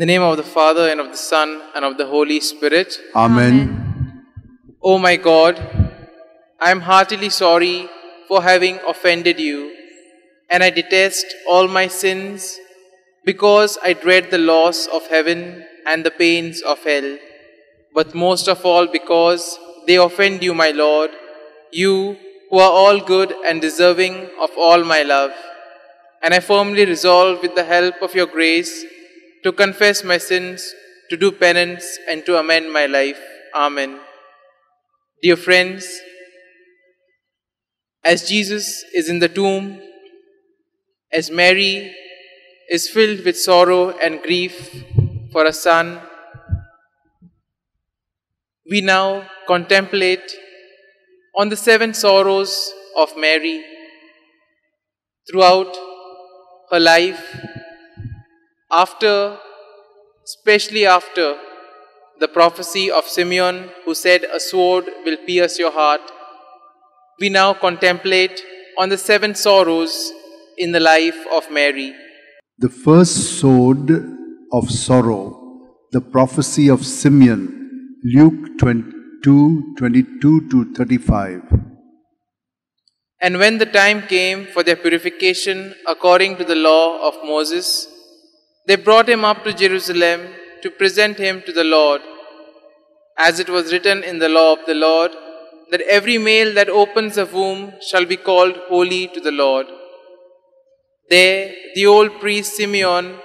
the name of the Father, and of the Son, and of the Holy Spirit. Amen. O oh, my God, I am heartily sorry for having offended you, and I detest all my sins because I dread the loss of heaven and the pains of hell, but most of all because they offend you, my Lord, you who are all good and deserving of all my love. And I firmly resolve, with the help of your grace, to confess my sins, to do penance, and to amend my life. Amen. Dear friends, as Jesus is in the tomb, as Mary is filled with sorrow and grief for a son, we now contemplate on the seven sorrows of Mary throughout her life, after, especially after the prophecy of Simeon, who said, A sword will pierce your heart, we now contemplate on the seven sorrows in the life of Mary. The first sword of sorrow, the prophecy of Simeon, Luke 22 22 to 35. And when the time came for their purification according to the law of Moses, they brought him up to Jerusalem to present him to the Lord, as it was written in the law of the Lord, that every male that opens a womb shall be called holy to the Lord. There, the old priest Simeon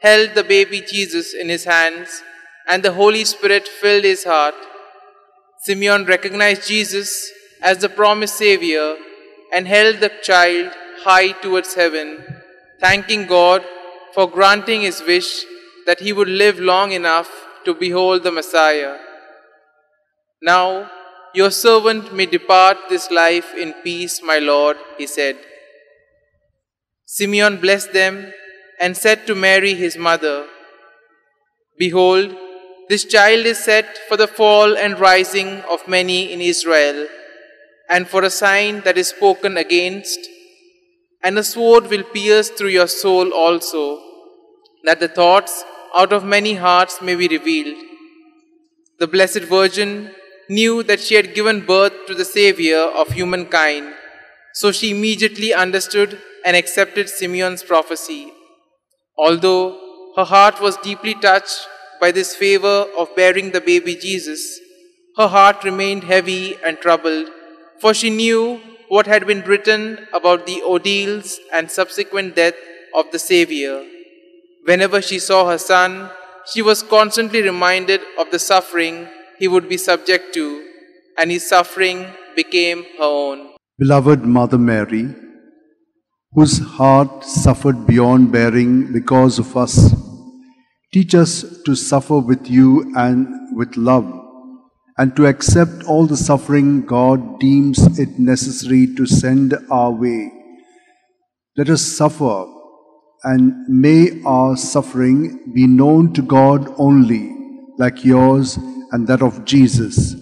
held the baby Jesus in his hands, and the Holy Spirit filled his heart. Simeon recognized Jesus as the promised Savior and held the child high towards heaven, thanking God for granting his wish that he would live long enough to behold the Messiah. Now, your servant may depart this life in peace, my Lord, he said. Simeon blessed them and said to Mary his mother, Behold, this child is set for the fall and rising of many in Israel, and for a sign that is spoken against, and a sword will pierce through your soul also, that the thoughts out of many hearts may be revealed. The Blessed Virgin knew that she had given birth to the Savior of humankind, so she immediately understood and accepted Simeon's prophecy. Although her heart was deeply touched by this favor of bearing the baby Jesus, her heart remained heavy and troubled, for she knew what had been written about the ordeals and subsequent death of the Savior. Whenever she saw her son, she was constantly reminded of the suffering he would be subject to, and his suffering became her own. Beloved Mother Mary, whose heart suffered beyond bearing because of us, teach us to suffer with you and with love, and to accept all the suffering God deems it necessary to send our way. Let us suffer, and may our suffering be known to God only, like yours and that of Jesus.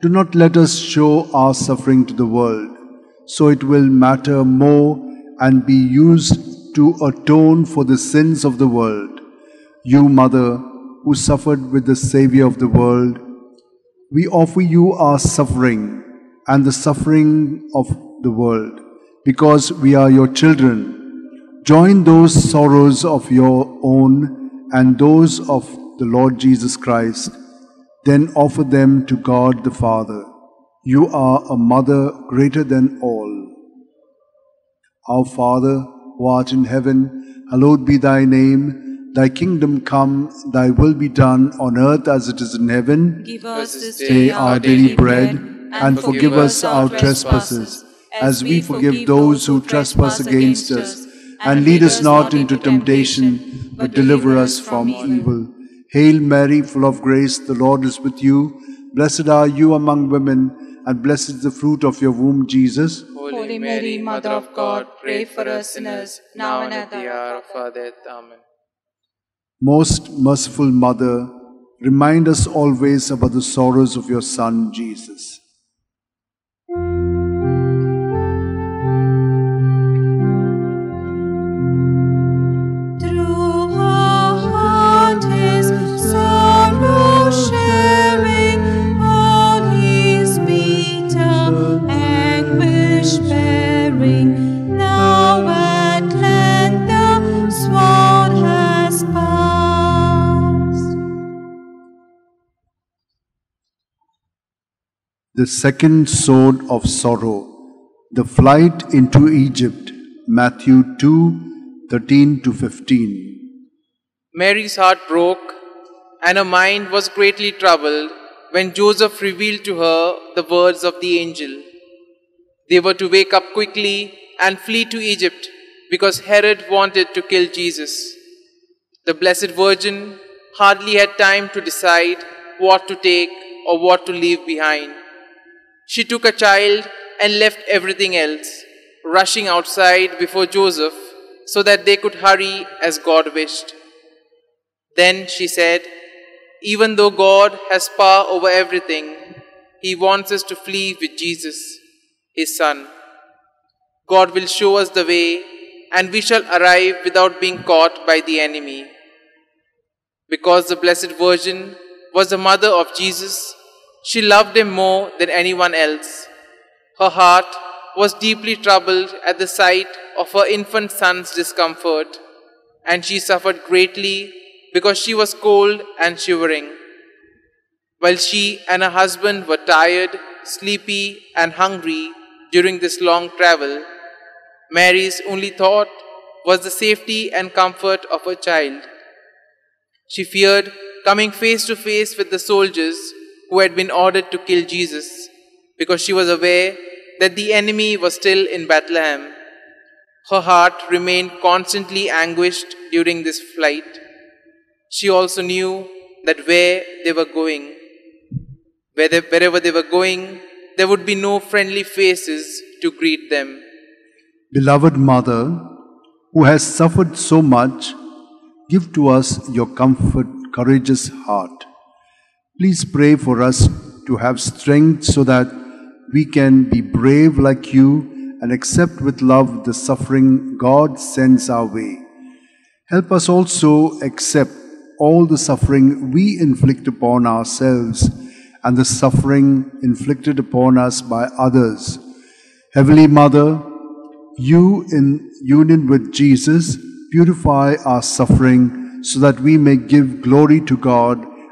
Do not let us show our suffering to the world, so it will matter more and be used to atone for the sins of the world. You, Mother, who suffered with the Savior of the world, we offer you our suffering and the suffering of the world, because we are your children. Join those sorrows of your own and those of the Lord Jesus Christ, then offer them to God the Father. You are a mother greater than all. Our Father, who art in heaven, hallowed be thy name. Thy kingdom come, thy will be done on earth as it is in heaven. Give us this Day day our daily bread, and forgive us our trespasses, as we forgive those who trespass against us. And lead us not into temptation, but deliver us from evil. Hail Mary, full of grace, the Lord is with you. Blessed are you among women, and blessed is the fruit of your womb, Jesus. Holy Mary, Mother of God, pray for us sinners, now and at the hour of our death. Amen. Most merciful Mother, remind us always about the sorrows of your Son, Jesus. The second sword of sorrow, the flight into Egypt. Matthew 2 13 to 15. Mary's heart broke, and her mind was greatly troubled when Joseph revealed to her the words of the angel. They were to wake up quickly and flee to Egypt because Herod wanted to kill Jesus. The Blessed Virgin hardly had time to decide what to take or what to leave behind. She took a child and left everything else, rushing outside before Joseph so that they could hurry as God wished. Then she said, Even though God has power over everything, He wants us to flee with Jesus, His Son. God will show us the way, and we shall arrive without being caught by the enemy. Because the Blessed Virgin was the mother of Jesus, she loved him more than anyone else. Her heart was deeply troubled at the sight of her infant son's discomfort, and she suffered greatly because she was cold and shivering. While she and her husband were tired, sleepy, and hungry during this long travel, Mary's only thought was the safety and comfort of her child. She feared coming face to face with the soldiers who had been ordered to kill Jesus because she was aware that the enemy was still in Bethlehem. Her heart remained constantly anguished during this flight. She also knew that where they were going, wherever they were going, there would be no friendly faces to greet them. Beloved Mother, who has suffered so much, give to us your comfort, courageous heart. Please pray for us to have strength so that we can be brave like you and accept with love the suffering God sends our way. Help us also accept all the suffering we inflict upon ourselves and the suffering inflicted upon us by others. Heavenly Mother, you in union with Jesus purify our suffering so that we may give glory to God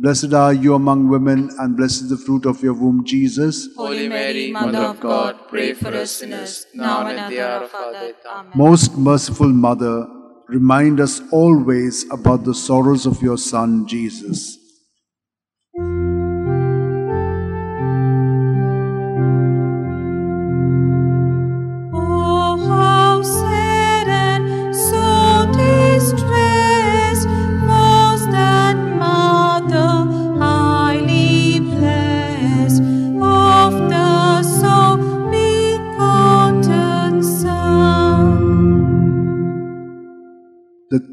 Blessed are you among women, and blessed is the fruit of your womb, Jesus. Holy Mary, Mother of God, pray for us sinners, now and at the hour of our death. Amen. Most merciful Mother, remind us always about the sorrows of your Son, Jesus.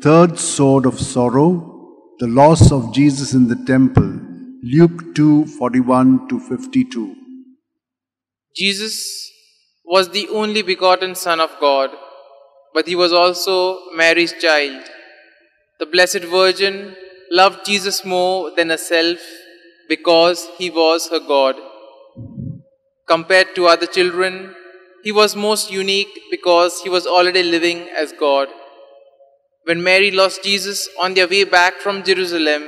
Third sword of sorrow, the loss of Jesus in the temple. Luke 2 41 to 52. Jesus was the only begotten Son of God, but he was also Mary's child. The Blessed Virgin loved Jesus more than herself because he was her God. Compared to other children, he was most unique because he was already living as God. When Mary lost Jesus on their way back from Jerusalem,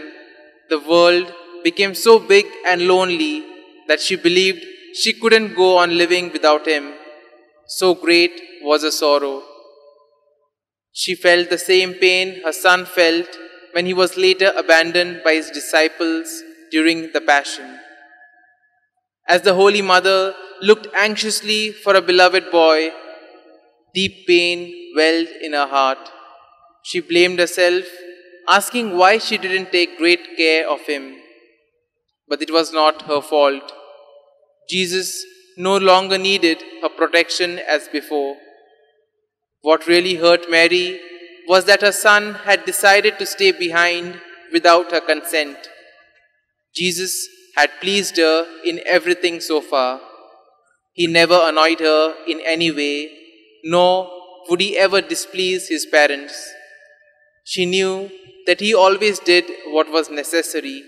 the world became so big and lonely that she believed she couldn't go on living without him. So great was her sorrow. She felt the same pain her son felt when he was later abandoned by his disciples during the Passion. As the Holy Mother looked anxiously for a beloved boy, deep pain welled in her heart. She blamed herself, asking why she didn't take great care of him. But it was not her fault. Jesus no longer needed her protection as before. What really hurt Mary was that her son had decided to stay behind without her consent. Jesus had pleased her in everything so far. He never annoyed her in any way, nor would he ever displease his parents. She knew that he always did what was necessary.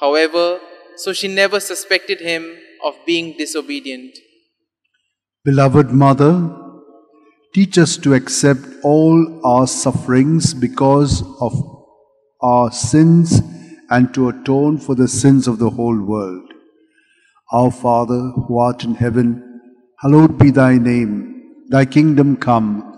However, so she never suspected him of being disobedient. Beloved Mother, teach us to accept all our sufferings because of our sins and to atone for the sins of the whole world. Our Father, who art in heaven, hallowed be thy name. Thy kingdom come,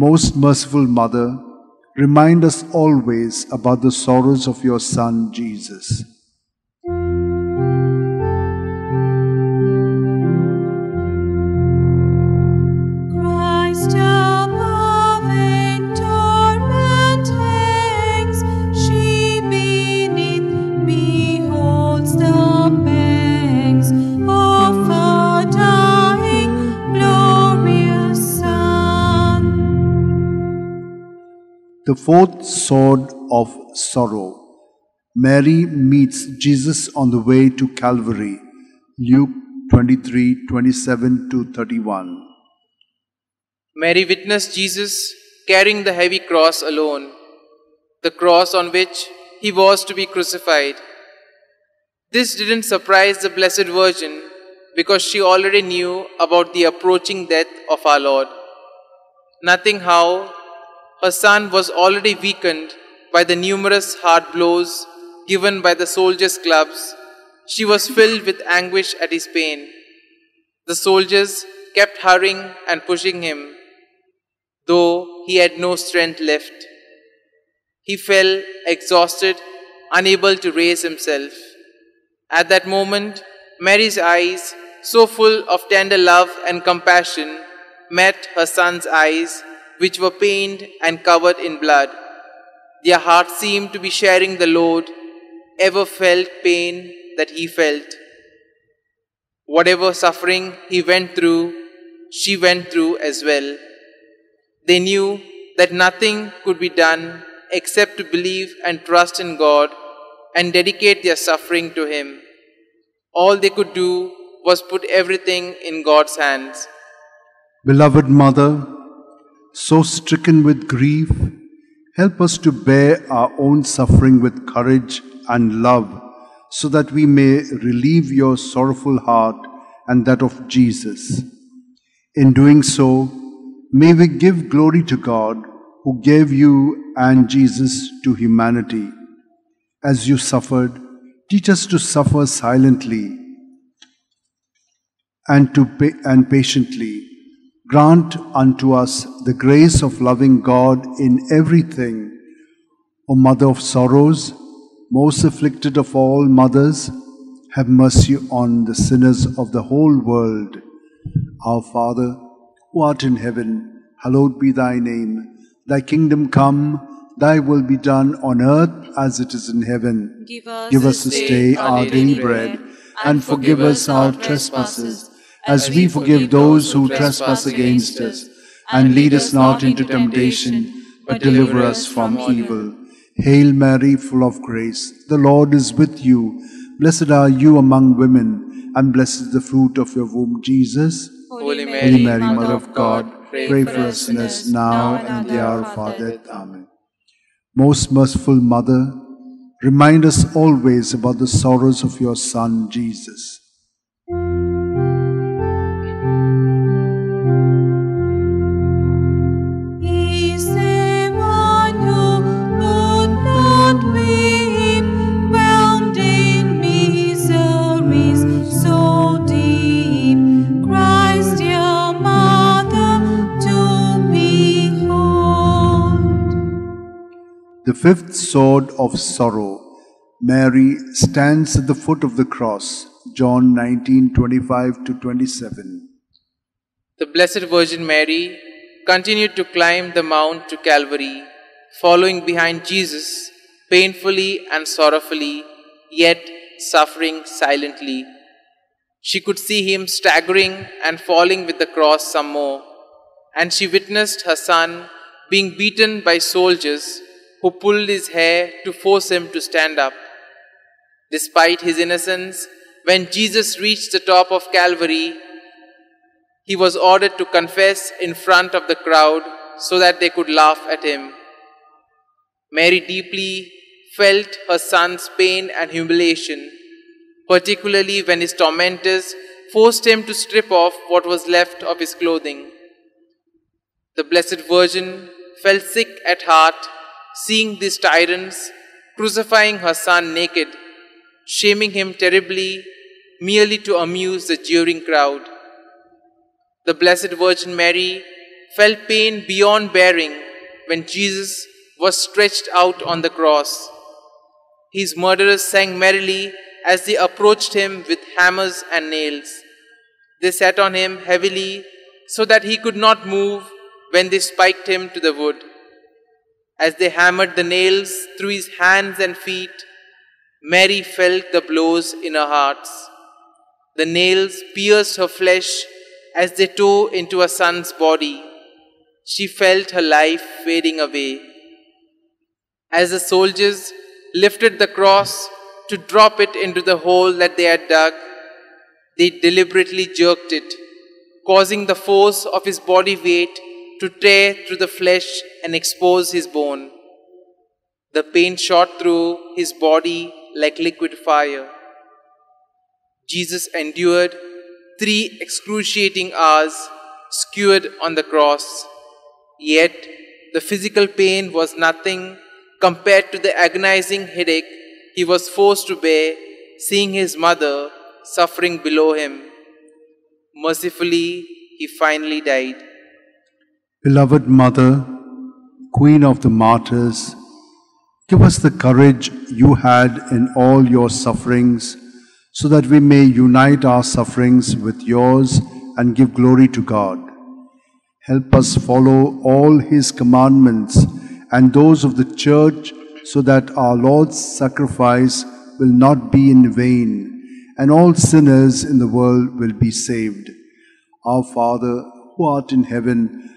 Most merciful Mother, remind us always about the sorrows of your Son, Jesus. The fourth sword of sorrow. Mary meets Jesus on the way to Calvary. Luke 23 27 to 31. Mary witnessed Jesus carrying the heavy cross alone, the cross on which he was to be crucified. This didn't surprise the Blessed Virgin because she already knew about the approaching death of our Lord. Nothing how her son was already weakened by the numerous hard blows given by the soldiers' clubs. She was filled with anguish at his pain. The soldiers kept hurrying and pushing him, though he had no strength left. He fell exhausted, unable to raise himself. At that moment, Mary's eyes, so full of tender love and compassion, met her son's eyes, which were pained and covered in blood. Their hearts seemed to be sharing the load, ever felt pain that he felt. Whatever suffering he went through, she went through as well. They knew that nothing could be done except to believe and trust in God and dedicate their suffering to Him. All they could do was put everything in God's hands. Beloved Mother, so stricken with grief, help us to bear our own suffering with courage and love, so that we may relieve your sorrowful heart and that of Jesus. In doing so, may we give glory to God who gave you and Jesus to humanity. As you suffered, teach us to suffer silently and to and patiently. Grant unto us the grace of loving God in everything. O Mother of sorrows, most afflicted of all mothers, have mercy on the sinners of the whole world. Our Father, who art in heaven, hallowed be thy name. Thy kingdom come, thy will be done on earth as it is in heaven. Give us, Give us this day our daily bread, and forgive us our trespasses, as we forgive those who trespass against us. And lead us not into temptation, but deliver us from evil. Hail Mary, full of grace, the Lord is with you. Blessed are you among women, and blessed is the fruit of your womb, Jesus. Holy Holy Mary, Mary, Mother of God, pray for us sinners now and at the hour of our death. Amen. Most merciful Mother, remind us always about the sorrows of your Son, Jesus. The fifth sword of sorrow. Mary stands at the foot of the cross. John 19 25 to 27. the Blessed Virgin Mary continued to climb the mount to Calvary, following behind Jesus, painfully and sorrowfully, yet suffering silently. She could see him staggering and falling with the cross some more, and she witnessed her son being beaten by soldiers who pulled his hair to force him to stand up. Despite his innocence, when Jesus reached the top of Calvary, he was ordered to confess in front of the crowd so that they could laugh at him. Mary deeply felt her son's pain and humiliation, particularly when his tormentors forced him to strip off what was left of his clothing. The Blessed Virgin felt sick at heart seeing these tyrants crucifying her son naked, shaming him terribly merely to amuse the jeering crowd. The Blessed Virgin Mary felt pain beyond bearing when Jesus was stretched out on the cross. His murderers sang merrily as they approached him with hammers and nails. They sat on him heavily so that he could not move when they spiked him to the wood. As they hammered the nails through his hands and feet, Mary felt the blows in her heart. The nails pierced her flesh as they tore into her son's body. She felt her life fading away. As the soldiers lifted the cross to drop it into the hole that they had dug, they deliberately jerked it, causing the force of his body weight to tear through the flesh and expose his bone. The pain shot through his body like liquid fire. Jesus endured three excruciating hours skewered on the cross. Yet the physical pain was nothing compared to the agonizing headache he was forced to bear seeing his mother suffering below him. Mercifully, he finally died. Beloved Mother, Queen of the Martyrs, give us the courage you had in all your sufferings, so that we may unite our sufferings with yours and give glory to God. Help us follow all His commandments and those of the Church, so that our Lord's sacrifice will not be in vain, and all sinners in the world will be saved. Our Father, who art in heaven,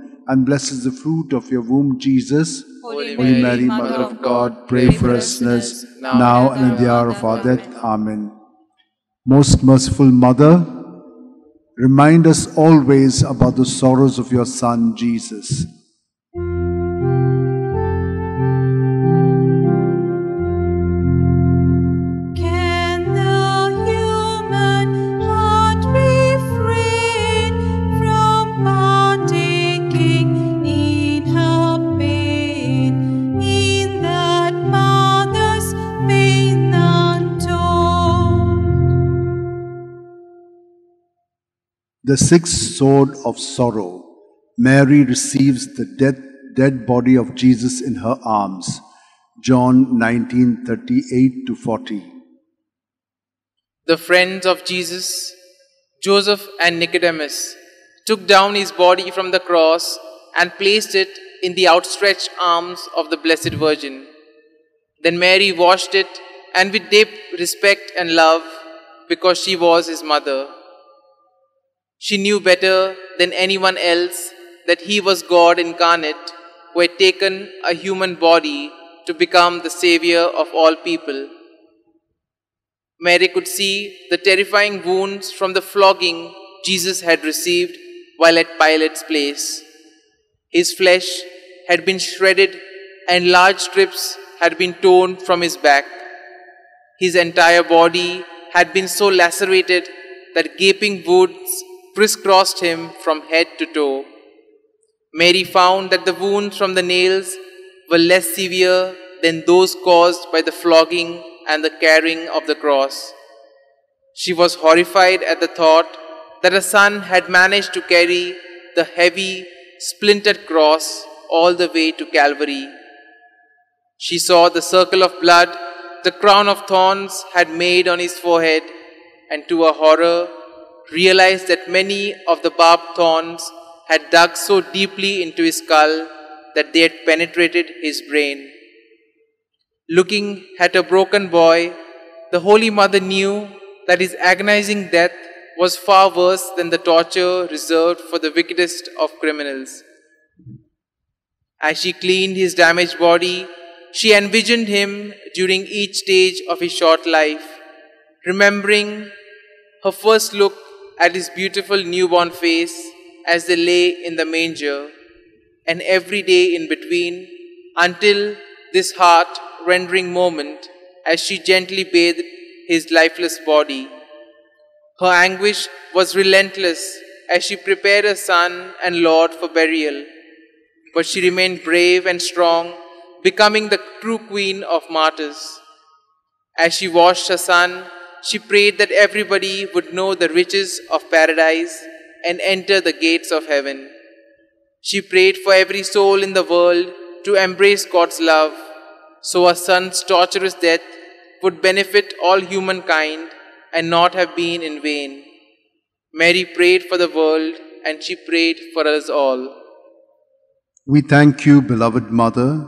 and blessed is the fruit of your womb, Jesus. Holy Holy Mary, Mother of God, pray for us sinners, now and in the hour of our death. Amen. Most merciful Mother, remind us always about the sorrows of your Son, Jesus. The sixth sword of sorrow. Mary receives the dead, dead body of Jesus in her arms. John 19:38 to 40. The friends of Jesus, Joseph and Nicodemus, took down his body from the cross and placed it in the outstretched arms of the Blessed Virgin. Then Mary washed it and with deep respect and love because she was his mother. She knew better than anyone else that he was God incarnate who had taken a human body to become the Savior of all people. Mary could see the terrifying wounds from the flogging Jesus had received while at Pilate's place. His flesh had been shredded and large strips had been torn from his back. His entire body had been so lacerated that gaping wounds crisscrossed him from head to toe. Mary found that the wounds from the nails were less severe than those caused by the flogging and the carrying of the cross. She was horrified at the thought that a son had managed to carry the heavy, splintered cross all the way to Calvary. She saw the circle of blood the crown of thorns had made on his forehead, and to her horror, realized that many of the barbed thorns had dug so deeply into his skull that they had penetrated his brain. Looking at a broken boy, the Holy Mother knew that his agonizing death was far worse than the torture reserved for the wickedest of criminals. As she cleaned his damaged body, she envisioned him during each stage of his short life, remembering her first look at his beautiful newborn face as they lay in the manger, and every day in between, until this heart rendering moment as she gently bathed his lifeless body. Her anguish was relentless as she prepared her son and Lord for burial, but she remained brave and strong becoming the true queen of martyrs. As she washed her son, she prayed that everybody would know the riches of paradise and enter the gates of heaven. She prayed for every soul in the world to embrace God's love, so her son's torturous death would benefit all humankind and not have been in vain. Mary prayed for the world and she prayed for us all. We thank you, beloved Mother,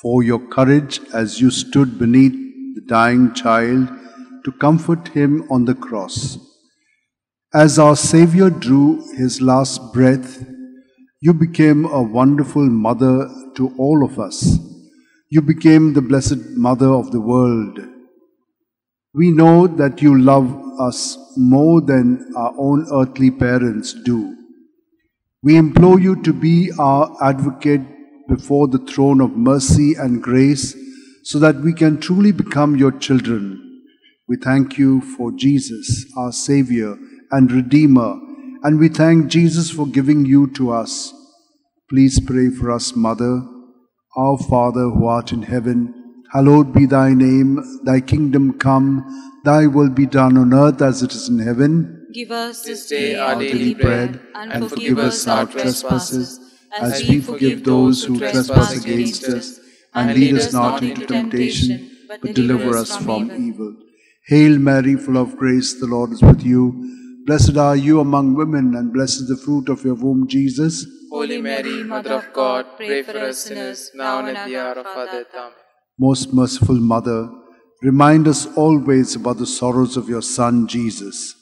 for your courage as you stood beneath the dying child to comfort him on the cross. As our Savior drew his last breath, you became a wonderful mother to all of us. You became the blessed mother of the world. We know that you love us more than our own earthly parents do. We implore you to be our advocate before the throne of mercy and grace so that we can truly become your children. We thank you for Jesus, our Savior and Redeemer, and we thank Jesus for giving you to us. Please pray for us, Mother. Our Father who art in heaven, hallowed be thy name, thy kingdom come, thy will be done on earth as it is in heaven. Give us This this day day our our daily daily bread, and forgive us our trespasses, as we forgive those who trespass against us. And lead us not into temptation, but deliver us from evil. Hail Mary, full of grace, the Lord is with you. Blessed are you among women, and blessed is the fruit of your womb, Jesus. Holy Mary, Mother of God, pray for us sinners, now and at the hour of our death. Amen. Most merciful Mother, remind us always about the sorrows of your Son, Jesus.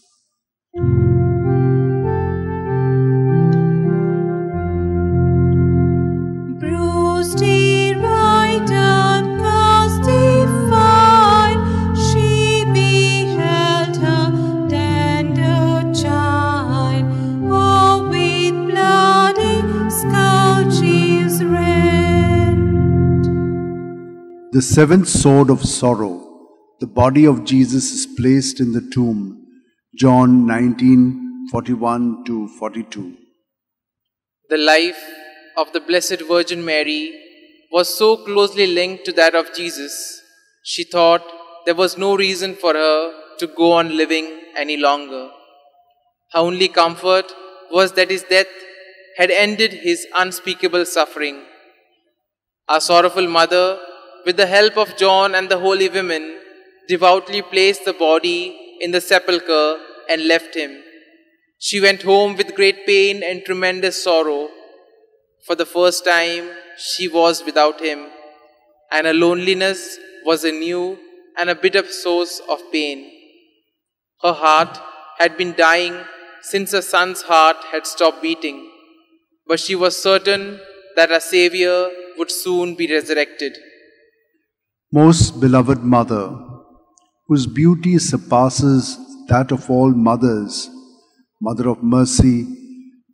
The seventh sword of sorrow. The body of Jesus is placed in the tomb. John 19 41 to 42. The life of the Blessed Virgin Mary was so closely linked to that of Jesus, she thought there was no reason for her to go on living any longer. Her only comfort was that his death had ended his unspeakable suffering. Our sorrowful mother, with the help of John and the holy women, devoutly placed the body in the sepulchre and left him. She went home with great pain and tremendous sorrow. For the first time, she was without him, and her loneliness was a new and a bitter source of pain. Her heart had been dying since her son's heart had stopped beating, but she was certain that her Savior would soon be resurrected. Most beloved Mother, whose beauty surpasses that of all mothers, Mother of mercy,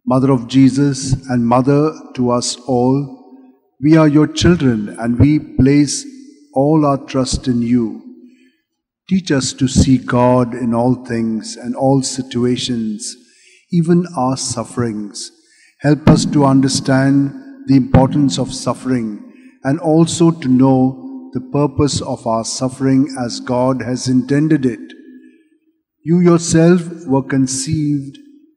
Mother of Jesus, and Mother to us all, we are your children and we place all our trust in you. Teach us to see God in all things and all situations, even our sufferings. Help us to understand the importance of suffering and also to know the purpose of our suffering as God has intended it. You yourself were conceived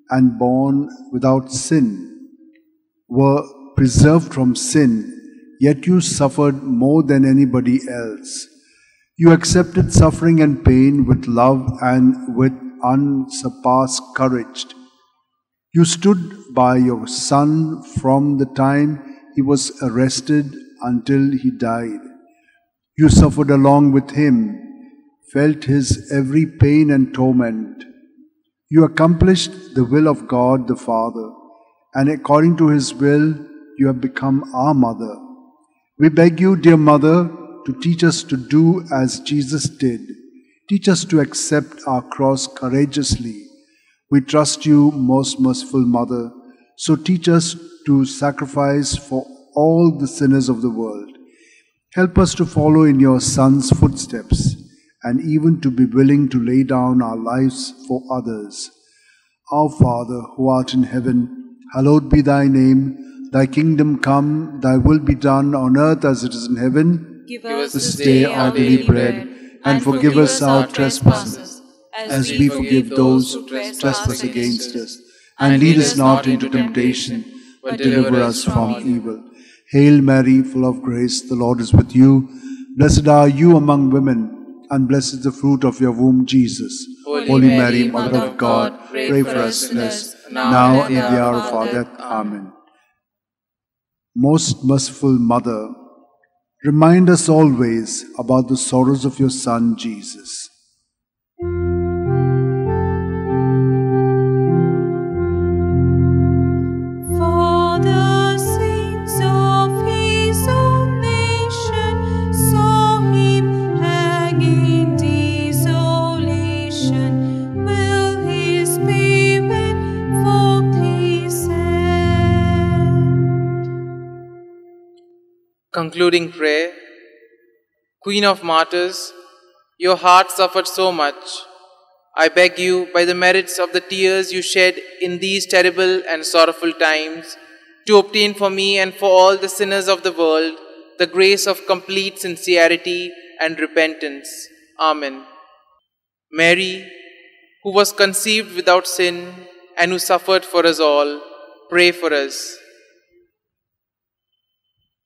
and born without sin, were preserved from sin, yet you suffered more than anybody else. You accepted suffering and pain with love and with unsurpassed courage. You stood by your son from the time he was arrested until he died. You suffered along with him, felt his every pain and torment. You accomplished the will of God the Father, and according to his will, you have become our mother. We beg you, dear mother, to teach us to do as Jesus did. Teach us to accept our cross courageously. We trust you, most merciful mother, so teach us to sacrifice for all the sinners of the world. Help us to follow in your Son's footsteps and even to be willing to lay down our lives for others. Our Father, who art in heaven, hallowed be thy name. Thy kingdom come, thy will be done on earth as it is in heaven. Give us This day our daily bread, and forgive us our trespasses, as we forgive those who trespass against us. And lead us not into temptation, but deliver us from evil. Hail Mary, full of grace, the Lord is with you. Blessed are you among women, and blessed is the fruit of your womb, Jesus. Holy Mary, Mother of God, pray for us sinners, now and at the hour of our death. Amen. Most merciful Mother, remind us always about the sorrows of your Son, Jesus. Concluding prayer Queen of Martyrs, your heart suffered so much. I beg you, by the merits of the tears you shed in these terrible and sorrowful times, to obtain for me and for all the sinners of the world the grace of complete sincerity and repentance. Amen. Mary, who was conceived without sin and who suffered for us all, pray for us.